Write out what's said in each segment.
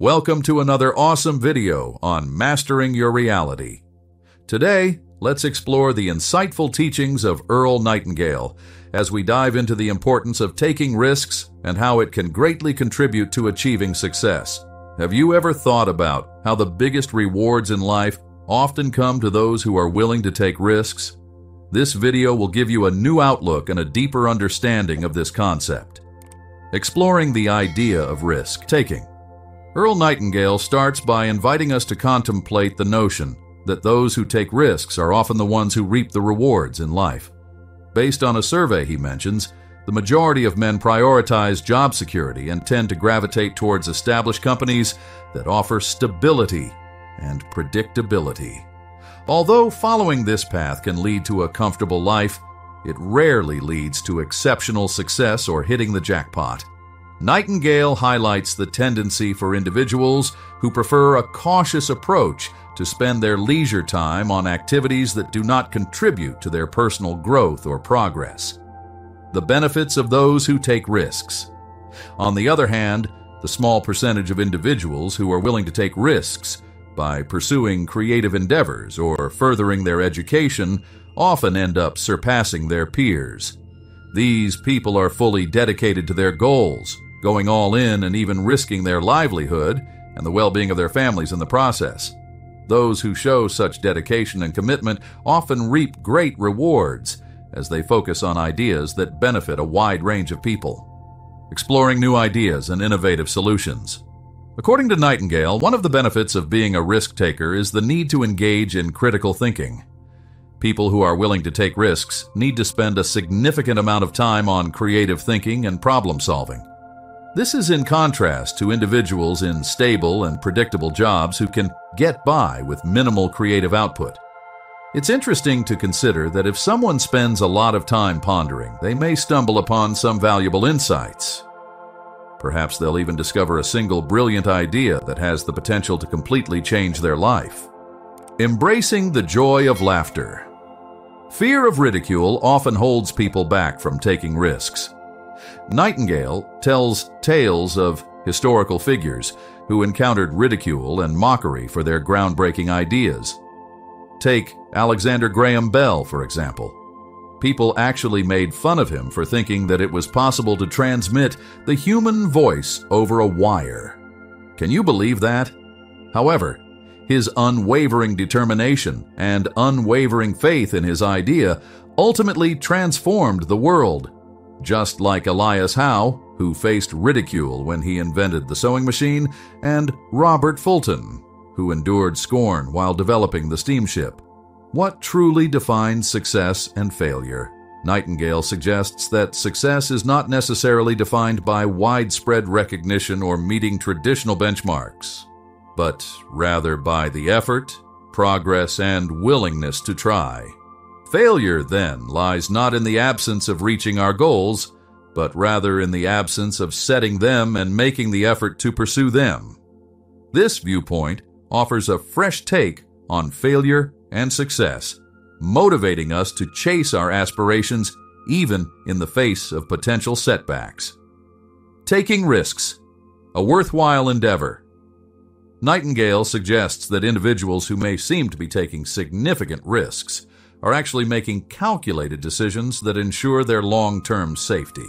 Welcome to another awesome video on mastering your reality. Today, let's explore the insightful teachings of Earl Nightingale as we dive into the importance of taking risks and how it can greatly contribute to achieving success. Have you ever thought about how the biggest rewards in life often come to those who are willing to take risks? This video will give you a new outlook and a deeper understanding of this concept. Exploring the idea of risk taking. Earl Nightingale starts by inviting us to contemplate the notion that those who take risks are often the ones who reap the rewards in life. Based on a survey he mentions, the majority of men prioritize job security and tend to gravitate towards established companies that offer stability and predictability. Although following this path can lead to a comfortable life, it rarely leads to exceptional success or hitting the jackpot. Nightingale highlights the tendency for individuals who prefer a cautious approach to spend their leisure time on activities that do not contribute to their personal growth or progress. The benefits of those who take risks. On the other hand, the small percentage of individuals who are willing to take risks by pursuing creative endeavors or furthering their education often end up surpassing their peers. These people are fully dedicated to their goals, going all in and even risking their livelihood and the well being of their families in the process. Those who show such dedication and commitment often reap great rewards as they focus on ideas that benefit a wide range of people. Exploring new ideas and innovative solutions. According to Nightingale, one of the benefits of being a risk taker is the need to engage in critical thinking. People who are willing to take risks need to spend a significant amount of time on creative thinking and problem solving. This is in contrast to individuals in stable and predictable jobs who can get by with minimal creative output. It's interesting to consider that if someone spends a lot of time pondering, they may stumble upon some valuable insights. Perhaps they'll even discover a single brilliant idea that has the potential to completely change their life. Embracing the joy of laughter. Fear of ridicule often holds people back from taking risks. Nightingale tells tales of historical figures who encountered ridicule and mockery for their groundbreaking ideas. Take Alexander Graham Bell, for example. People actually made fun of him for thinking that it was possible to transmit the human voice over a wire. Can you believe that? However, his unwavering determination and unwavering faith in his idea ultimately transformed the world just like Elias Howe, who faced ridicule when he invented the sewing machine, and Robert Fulton, who endured scorn while developing the steamship. What truly defines success and failure? Nightingale suggests that success is not necessarily defined by widespread recognition or meeting traditional benchmarks, but rather by the effort, progress, and willingness to try. Failure, then, lies not in the absence of reaching our goals, but rather in the absence of setting them and making the effort to pursue them. This viewpoint offers a fresh take on failure and success, motivating us to chase our aspirations even in the face of potential setbacks. Taking risks, a worthwhile endeavor. Nightingale suggests that individuals who may seem to be taking significant risks are actually making calculated decisions that ensure their long-term safety.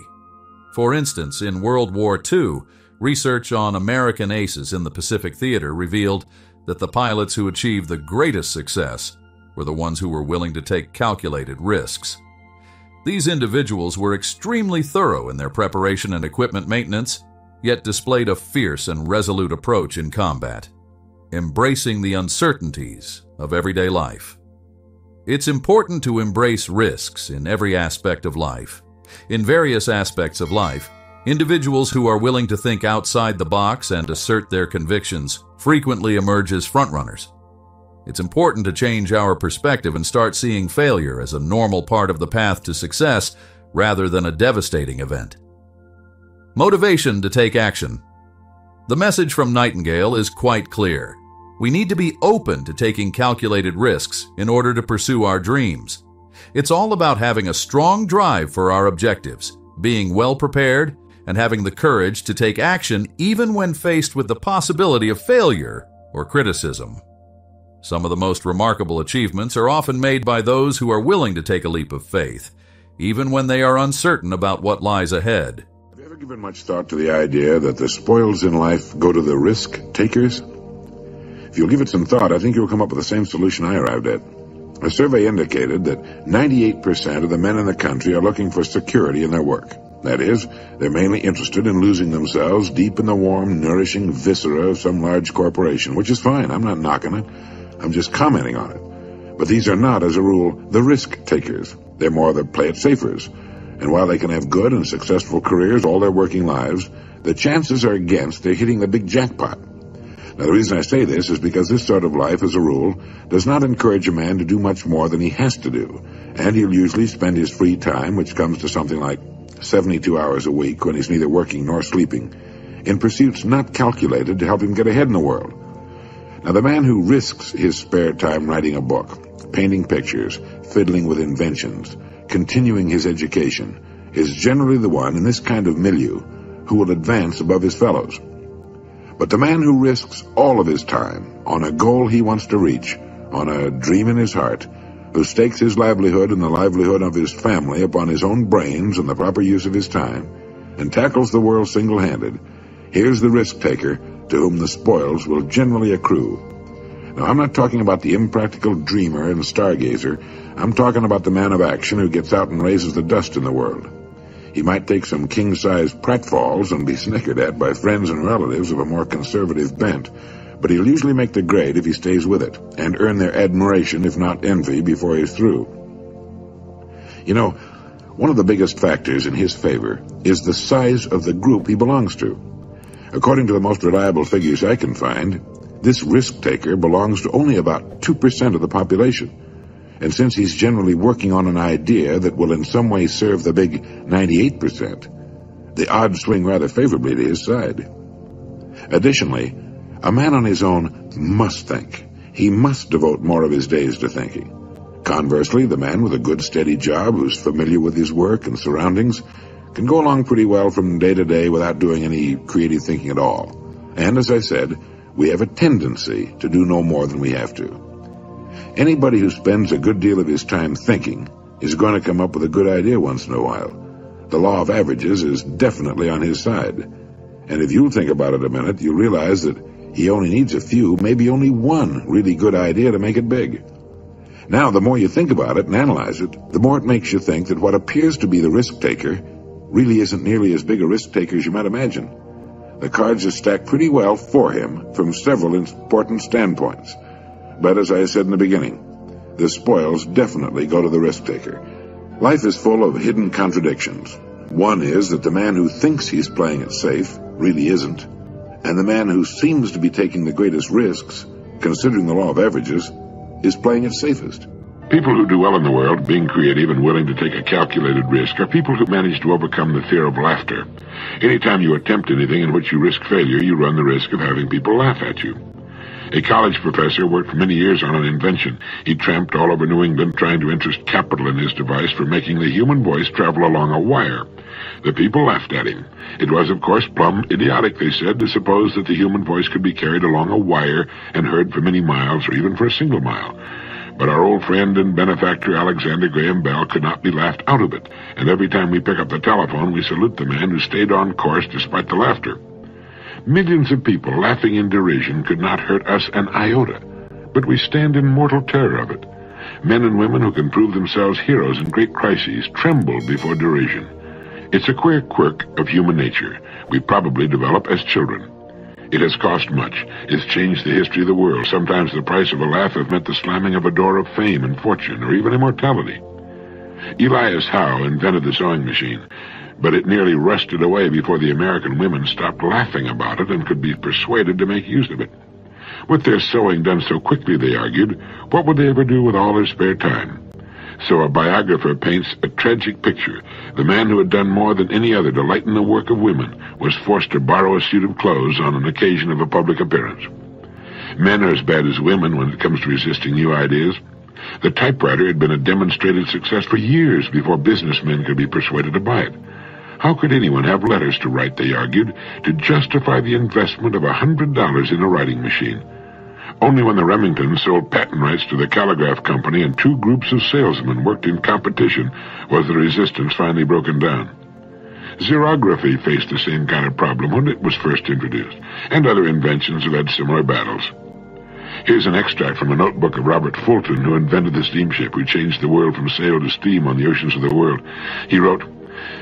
For instance, in World War II, research on American aces in the Pacific Theater revealed that the pilots who achieved the greatest success were the ones who were willing to take calculated risks. These individuals were extremely thorough in their preparation and equipment maintenance, yet displayed a fierce and resolute approach in combat, embracing the uncertainties of everyday life. It's important to embrace risks in every aspect of life. In various aspects of life, individuals who are willing to think outside the box and assert their convictions frequently emerge as frontrunners. It's important to change our perspective and start seeing failure as a normal part of the path to success rather than a devastating event. Motivation to take action. The message from Nightingale is quite clear. We need to be open to taking calculated risks in order to pursue our dreams. It's all about having a strong drive for our objectives, being well prepared, and having the courage to take action even when faced with the possibility of failure or criticism. Some of the most remarkable achievements are often made by those who are willing to take a leap of faith, even when they are uncertain about what lies ahead. Have you ever given much thought to the idea that the spoils in life go to the risk takers? If you'll give it some thought, I think you'll come up with the same solution I arrived at. A survey indicated that 98% of the men in the country are looking for security in their work. That is, they're mainly interested in losing themselves deep in the warm, nourishing viscera of some large corporation, which is fine. I'm not knocking it. I'm just commenting on it. But these are not, as a rule, the risk takers. They're more the play it safers. And while they can have good and successful careers all their working lives, the chances are against their hitting the big jackpot. Now, the reason I say this is because this sort of life, as a rule, does not encourage a man to do much more than he has to do, and he'll usually spend his free time, which comes to something like 72 hours a week when he's neither working nor sleeping, in pursuits not calculated to help him get ahead in the world. Now, the man who risks his spare time writing a book, painting pictures, fiddling with inventions, continuing his education, is generally the one in this kind of milieu who will advance above his fellows. But the man who risks all of his time on a goal he wants to reach, on a dream in his heart, who stakes his livelihood and the livelihood of his family upon his own brains and the proper use of his time, and tackles the world single-handed, here's the risk-taker to whom the spoils will generally accrue. Now, I'm not talking about the impractical dreamer and stargazer. I'm talking about the man of action who gets out and raises the dust in the world. He might take some king-sized pratfalls and be snickered at by friends and relatives of a more conservative bent, but he'll usually make the grade if he stays with it, and earn their admiration, if not envy, before he's through. You know, one of the biggest factors in his favor is the size of the group he belongs to. According to the most reliable figures I can find, this risk-taker belongs to only about 2% of the population and since he's generally working on an idea that will in some way serve the big 98%, the odds swing rather favorably to his side. Additionally, a man on his own must think. He must devote more of his days to thinking. Conversely, the man with a good steady job who's familiar with his work and surroundings can go along pretty well from day to day without doing any creative thinking at all. And as I said, we have a tendency to do no more than we have to. Anybody who spends a good deal of his time thinking is going to come up with a good idea once in a while. The law of averages is definitely on his side. And if you'll think about it a minute, you'll realize that he only needs a few, maybe only one really good idea to make it big. Now, the more you think about it and analyze it, the more it makes you think that what appears to be the risk taker really isn't nearly as big a risk taker as you might imagine. The cards are stacked pretty well for him from several important standpoints. But as I said in the beginning, the spoils definitely go to the risk taker. Life is full of hidden contradictions. One is that the man who thinks he's playing it safe really isn't. And the man who seems to be taking the greatest risks, considering the law of averages, is playing it safest. People who do well in the world, being creative and willing to take a calculated risk, are people who manage to overcome the fear of laughter. Anytime you attempt anything in which you risk failure, you run the risk of having people laugh at you. A college professor worked for many years on an invention. He tramped all over New England trying to interest capital in his device for making the human voice travel along a wire. The people laughed at him. It was, of course, plumb idiotic, they said, to suppose that the human voice could be carried along a wire and heard for many miles or even for a single mile. But our old friend and benefactor Alexander Graham Bell could not be laughed out of it, and every time we pick up the telephone, we salute the man who stayed on course despite the laughter. Millions of people laughing in derision could not hurt us an iota, but we stand in mortal terror of it. Men and women who can prove themselves heroes in great crises tremble before derision. It's a queer quirk of human nature we probably develop as children. It has cost much. It's changed the history of the world. Sometimes the price of a laugh has meant the slamming of a door of fame and fortune, or even immortality. Elias Howe invented the sewing machine but it nearly rusted away before the American women stopped laughing about it and could be persuaded to make use of it. With their sewing done so quickly, they argued, what would they ever do with all their spare time? So a biographer paints a tragic picture. The man who had done more than any other to lighten the work of women was forced to borrow a suit of clothes on an occasion of a public appearance. Men are as bad as women when it comes to resisting new ideas. The typewriter had been a demonstrated success for years before businessmen could be persuaded to buy it. How could anyone have letters to write, they argued, to justify the investment of a hundred dollars in a writing machine? Only when the Remingtons sold patent rights to the Caligraph Company and two groups of salesmen worked in competition was the resistance finally broken down. Xerography faced the same kind of problem when it was first introduced, and other inventions have had similar battles. Here's an extract from a notebook of Robert Fulton, who invented the steamship who changed the world from sail to steam on the oceans of the world. He wrote,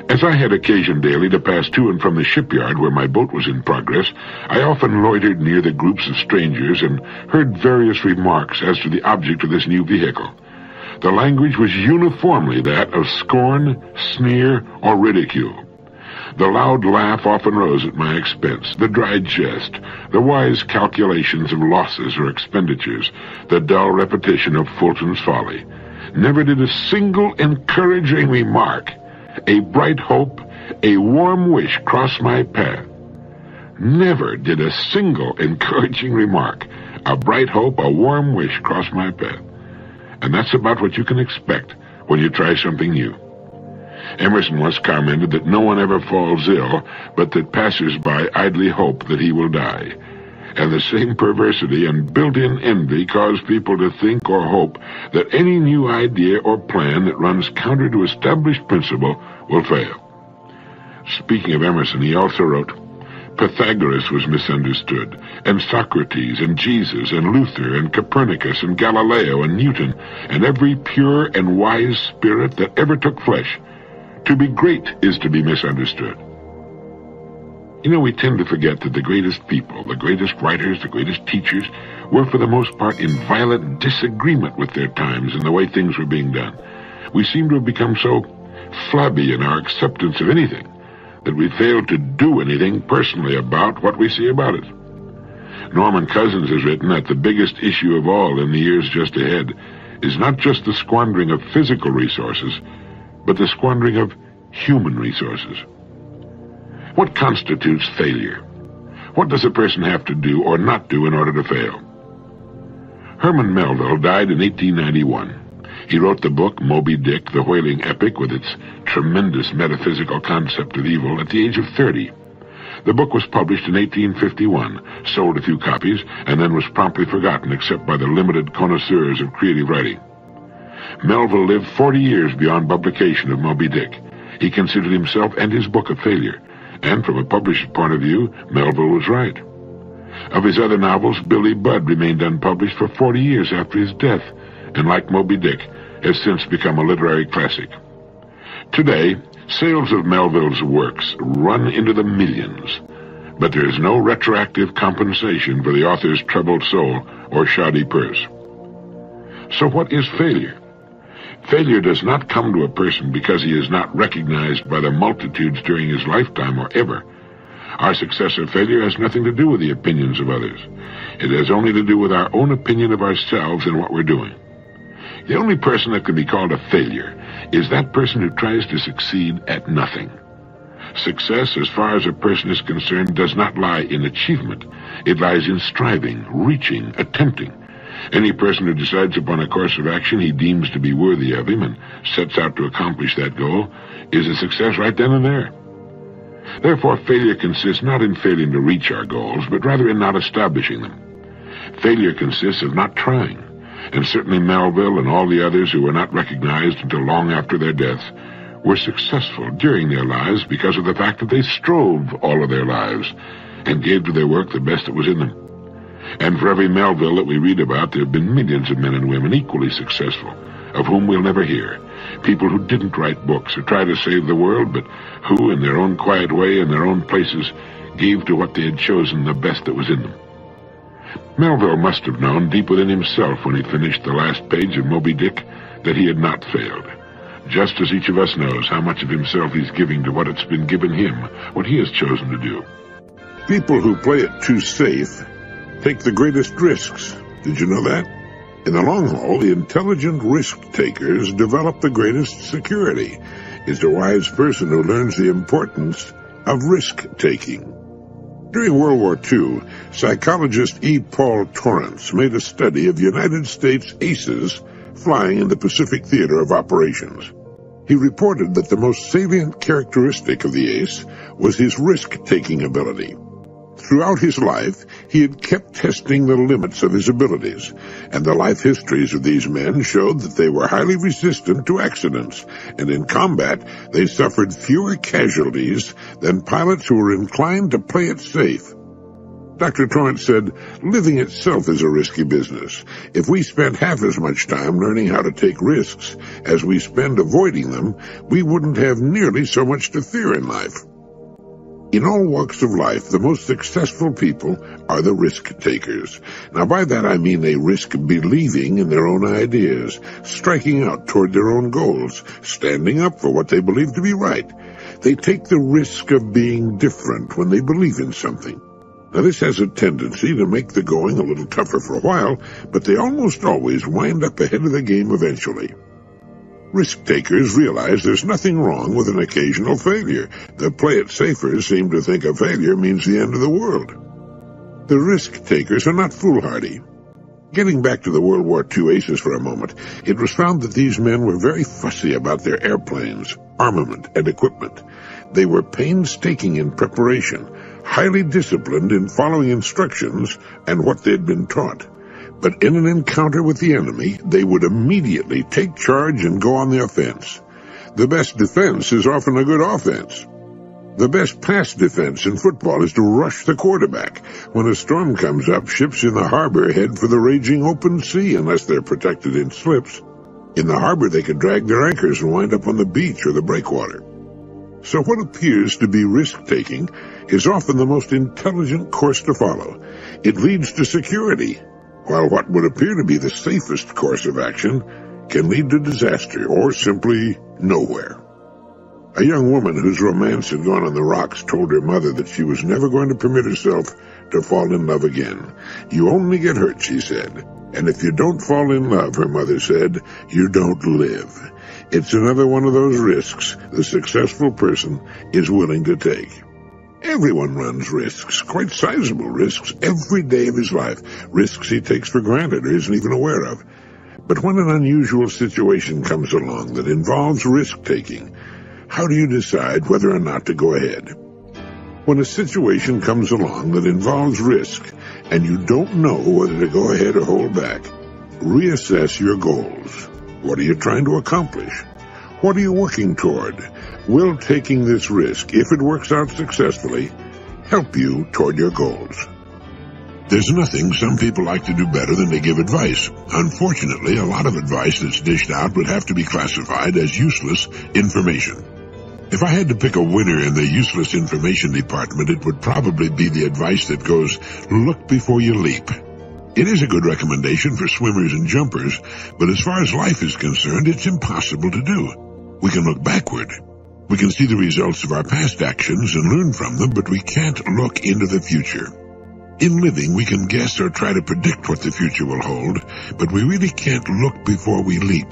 as I had occasion daily to pass to and from the shipyard where my boat was in progress, I often loitered near the groups of strangers and heard various remarks as to the object of this new vehicle. The language was uniformly that of scorn, sneer, or ridicule. The loud laugh often rose at my expense, the dry jest, the wise calculations of losses or expenditures, the dull repetition of Fulton's folly. Never did a single encouraging remark a bright hope, a warm wish crossed my path. Never did a single encouraging remark, a bright hope, a warm wish cross my path. And that's about what you can expect when you try something new. Emerson once commented that no one ever falls ill, but that passers-by idly hope that he will die. And the same perversity and built-in envy cause people to think or hope that any new idea or plan that runs counter to established principle will fail. Speaking of Emerson, he also wrote, Pythagoras was misunderstood, and Socrates, and Jesus, and Luther, and Copernicus, and Galileo, and Newton, and every pure and wise spirit that ever took flesh. To be great is to be misunderstood. You know, we tend to forget that the greatest people, the greatest writers, the greatest teachers, were for the most part in violent disagreement with their times and the way things were being done. We seem to have become so flabby in our acceptance of anything that we fail to do anything personally about what we see about it. Norman Cousins has written that the biggest issue of all in the years just ahead is not just the squandering of physical resources, but the squandering of human resources. What constitutes failure? What does a person have to do or not do in order to fail? Herman Melville died in 1891. He wrote the book Moby Dick, the whaling epic, with its tremendous metaphysical concept of evil, at the age of 30. The book was published in 1851, sold a few copies, and then was promptly forgotten except by the limited connoisseurs of creative writing. Melville lived 40 years beyond publication of Moby Dick. He considered himself and his book a failure, and from a publisher's point of view, Melville was right. Of his other novels, Billy Budd remained unpublished for 40 years after his death, and like Moby Dick, has since become a literary classic. Today, sales of Melville's works run into the millions, but there is no retroactive compensation for the author's troubled soul or shoddy purse. So what is failure? Failure does not come to a person because he is not recognized by the multitudes during his lifetime or ever. Our success or failure has nothing to do with the opinions of others. It has only to do with our own opinion of ourselves and what we're doing. The only person that can be called a failure is that person who tries to succeed at nothing. Success, as far as a person is concerned, does not lie in achievement. It lies in striving, reaching, attempting. Any person who decides upon a course of action he deems to be worthy of him and sets out to accomplish that goal is a success right then and there. Therefore, failure consists not in failing to reach our goals, but rather in not establishing them. Failure consists of not trying and certainly Melville and all the others who were not recognized until long after their deaths, were successful during their lives because of the fact that they strove all of their lives and gave to their work the best that was in them. And for every Melville that we read about, there have been millions of men and women equally successful, of whom we'll never hear. People who didn't write books or try to save the world, but who, in their own quiet way, in their own places, gave to what they had chosen the best that was in them. Melville must have known deep within himself when he finished the last page of Moby Dick that he had not failed. Just as each of us knows how much of himself he's giving to what it's been given him, what he has chosen to do. People who play it too safe take the greatest risks. Did you know that? In the long haul, the intelligent risk takers develop the greatest security. It's a wise person who learns the importance of risk taking. During World War II, psychologist E. Paul Torrance made a study of United States aces flying in the Pacific Theater of Operations. He reported that the most salient characteristic of the ace was his risk-taking ability. Throughout his life, he had kept testing the limits of his abilities, and the life histories of these men showed that they were highly resistant to accidents, and in combat they suffered fewer casualties than pilots who were inclined to play it safe. Dr. Torrance said, living itself is a risky business. If we spent half as much time learning how to take risks as we spend avoiding them, we wouldn't have nearly so much to fear in life. In all walks of life, the most successful people are the risk takers. Now by that I mean they risk believing in their own ideas, striking out toward their own goals, standing up for what they believe to be right. They take the risk of being different when they believe in something. Now this has a tendency to make the going a little tougher for a while, but they almost always wind up ahead of the game eventually. Risk takers realize there's nothing wrong with an occasional failure. The play it safers seem to think a failure means the end of the world. The risk takers are not foolhardy. Getting back to the World War II aces for a moment, it was found that these men were very fussy about their airplanes, armament, and equipment. They were painstaking in preparation, highly disciplined in following instructions and what they had been taught. But in an encounter with the enemy, they would immediately take charge and go on the offense. The best defense is often a good offense. The best pass defense in football is to rush the quarterback. When a storm comes up, ships in the harbor head for the raging open sea unless they're protected in slips. In the harbor, they could drag their anchors and wind up on the beach or the breakwater. So what appears to be risk-taking is often the most intelligent course to follow. It leads to security, while what would appear to be the safest course of action can lead to disaster or simply nowhere. A young woman whose romance had gone on the rocks told her mother that she was never going to permit herself to fall in love again. You only get hurt, she said. And if you don't fall in love, her mother said, you don't live. It's another one of those risks the successful person is willing to take. Everyone runs risks, quite sizable risks, every day of his life, risks he takes for granted or isn't even aware of. But when an unusual situation comes along that involves risk-taking, how do you decide whether or not to go ahead? When a situation comes along that involves risk, and you don't know whether to go ahead or hold back, reassess your goals. What are you trying to accomplish? What are you working toward? Will taking this risk, if it works out successfully, help you toward your goals? There's nothing some people like to do better than to give advice. Unfortunately, a lot of advice that's dished out would have to be classified as useless information. If I had to pick a winner in the useless information department, it would probably be the advice that goes, look before you leap. It is a good recommendation for swimmers and jumpers, but as far as life is concerned, it's impossible to do. We can look backward. We can see the results of our past actions and learn from them, but we can't look into the future. In living, we can guess or try to predict what the future will hold, but we really can't look before we leap.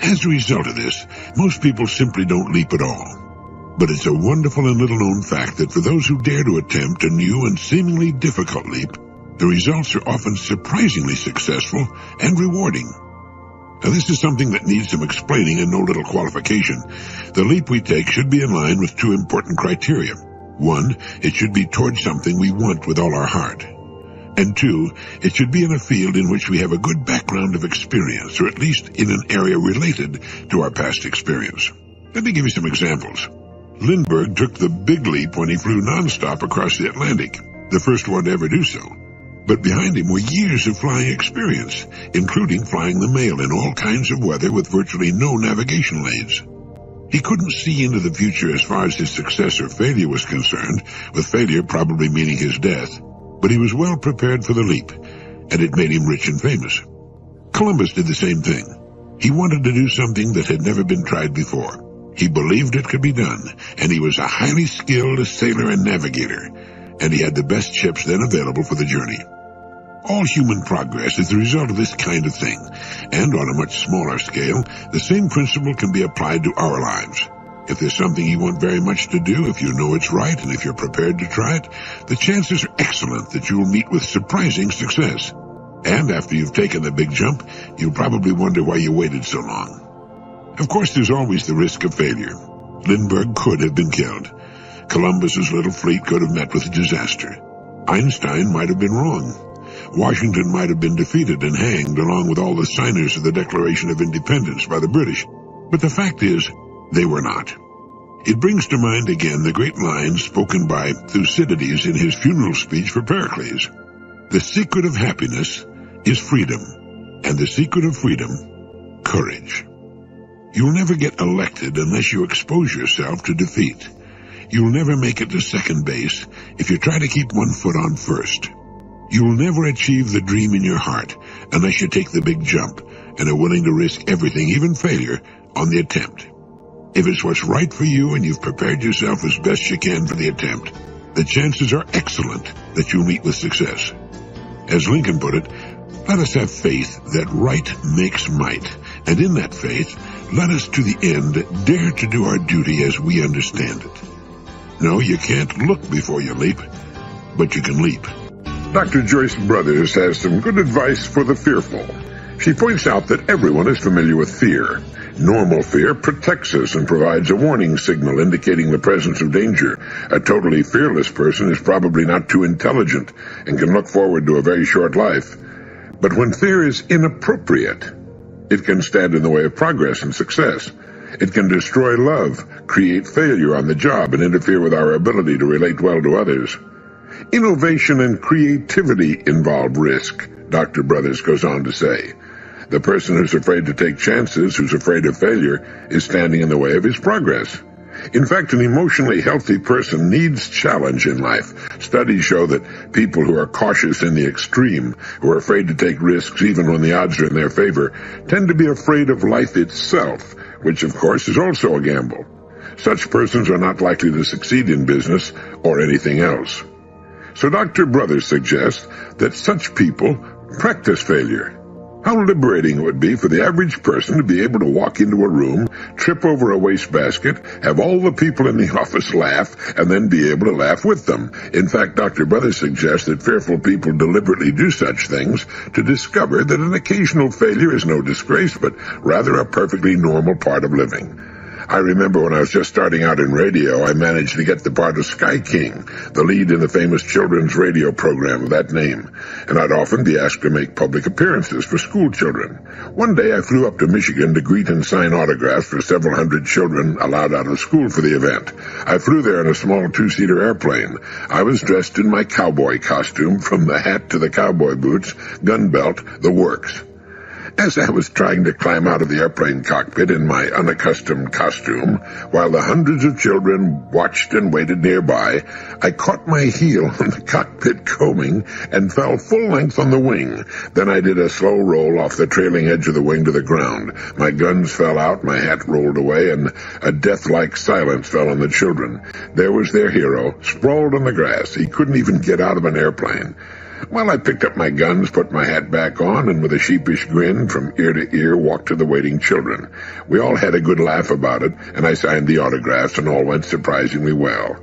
As a result of this, most people simply don't leap at all. But it's a wonderful and little-known fact that for those who dare to attempt a new and seemingly difficult leap, the results are often surprisingly successful and rewarding. Now this is something that needs some explaining and no little qualification. The leap we take should be in line with two important criteria. One, it should be towards something we want with all our heart. And two, it should be in a field in which we have a good background of experience, or at least in an area related to our past experience. Let me give you some examples. Lindbergh took the big leap when he flew nonstop across the Atlantic, the first one to ever do so. But behind him were years of flying experience, including flying the mail in all kinds of weather with virtually no navigation aids. He couldn't see into the future as far as his success or failure was concerned, with failure probably meaning his death, but he was well prepared for the leap, and it made him rich and famous. Columbus did the same thing. He wanted to do something that had never been tried before. He believed it could be done, and he was a highly skilled sailor and navigator, and he had the best ships then available for the journey. All human progress is the result of this kind of thing, and on a much smaller scale, the same principle can be applied to our lives. If there's something you want very much to do, if you know it's right, and if you're prepared to try it, the chances are excellent that you'll meet with surprising success. And after you've taken the big jump, you'll probably wonder why you waited so long. Of course, there's always the risk of failure. Lindbergh could have been killed. Columbus's little fleet could have met with disaster. Einstein might have been wrong. Washington might have been defeated and hanged along with all the signers of the Declaration of Independence by the British. But the fact is, they were not. It brings to mind again the great lines spoken by Thucydides in his funeral speech for Pericles. The secret of happiness is freedom, and the secret of freedom, courage. You'll never get elected unless you expose yourself to defeat. You'll never make it to second base if you try to keep one foot on first. You'll never achieve the dream in your heart unless you take the big jump and are willing to risk everything, even failure, on the attempt. If it's what's right for you and you've prepared yourself as best you can for the attempt, the chances are excellent that you'll meet with success. As Lincoln put it, let us have faith that right makes might, and in that faith, let us to the end dare to do our duty as we understand it. No, you can't look before you leap, but you can leap. Dr. Joyce Brothers has some good advice for the fearful. She points out that everyone is familiar with fear. Normal fear protects us and provides a warning signal indicating the presence of danger. A totally fearless person is probably not too intelligent and can look forward to a very short life. But when fear is inappropriate, it can stand in the way of progress and success. It can destroy love, create failure on the job, and interfere with our ability to relate well to others. Innovation and creativity involve risk, Dr. Brothers goes on to say. The person who's afraid to take chances, who's afraid of failure, is standing in the way of his progress. In fact, an emotionally healthy person needs challenge in life. Studies show that people who are cautious in the extreme, who are afraid to take risks even when the odds are in their favor, tend to be afraid of life itself, which of course is also a gamble. Such persons are not likely to succeed in business or anything else. So Dr. Brothers suggests that such people practice failure. How liberating it would be for the average person to be able to walk into a room, trip over a wastebasket, have all the people in the office laugh, and then be able to laugh with them. In fact, Dr. Brothers suggests that fearful people deliberately do such things to discover that an occasional failure is no disgrace, but rather a perfectly normal part of living. I remember when I was just starting out in radio, I managed to get the part of Sky King, the lead in the famous children's radio program of that name, and I'd often be asked to make public appearances for school children. One day I flew up to Michigan to greet and sign autographs for several hundred children allowed out of school for the event. I flew there in a small two-seater airplane. I was dressed in my cowboy costume, from the hat to the cowboy boots, gun belt, the works. As I was trying to climb out of the airplane cockpit in my unaccustomed costume, while the hundreds of children watched and waited nearby, I caught my heel on the cockpit coaming and fell full length on the wing. Then I did a slow roll off the trailing edge of the wing to the ground. My guns fell out, my hat rolled away, and a death-like silence fell on the children. There was their hero, sprawled on the grass. He couldn't even get out of an airplane. Well, I picked up my guns, put my hat back on, and with a sheepish grin from ear to ear walked to the waiting children. We all had a good laugh about it, and I signed the autographs, and all went surprisingly well.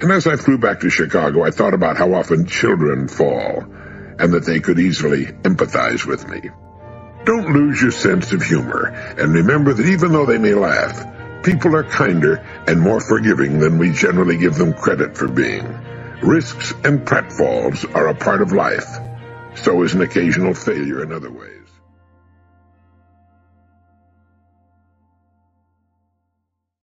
And as I flew back to Chicago, I thought about how often children fall, and that they could easily empathize with me. Don't lose your sense of humor, and remember that even though they may laugh, people are kinder and more forgiving than we generally give them credit for being. Risks and pratfalls are a part of life. So is an occasional failure in other ways.